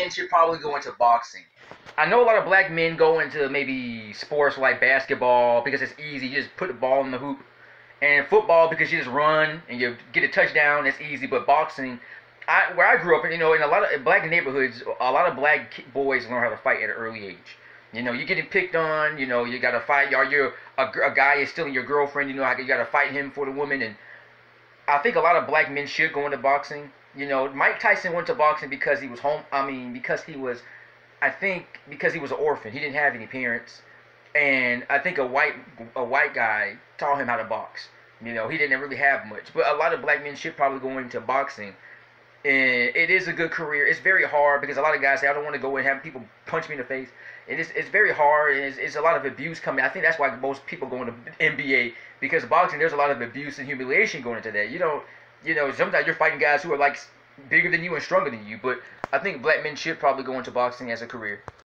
men should probably go into boxing. I know a lot of black men go into maybe sports like basketball because it's easy. You just put the ball in the hoop. And football because you just run and you get a touchdown. It's easy. But boxing, I, where I grew up, you know, in a lot of black neighborhoods, a lot of black boys learn how to fight at an early age. You know, you're getting picked on. You know, you got to fight. Or you're a, a guy is stealing your girlfriend. You know, you got to fight him for the woman. And I think a lot of black men should go into boxing. You know, Mike Tyson went to boxing because he was home. I mean, because he was, I think, because he was an orphan. He didn't have any parents, and I think a white a white guy taught him how to box. You know, he didn't really have much, but a lot of black men should probably go into boxing. And it is a good career. It's very hard because a lot of guys say, I don't want to go and have people punch me in the face. And It is, it's very hard and it's, it's a lot of abuse coming. I think that's why most people go into NBA because boxing, there's a lot of abuse and humiliation going into that. You know, you know, sometimes you're fighting guys who are like bigger than you and stronger than you. But I think black men should probably go into boxing as a career.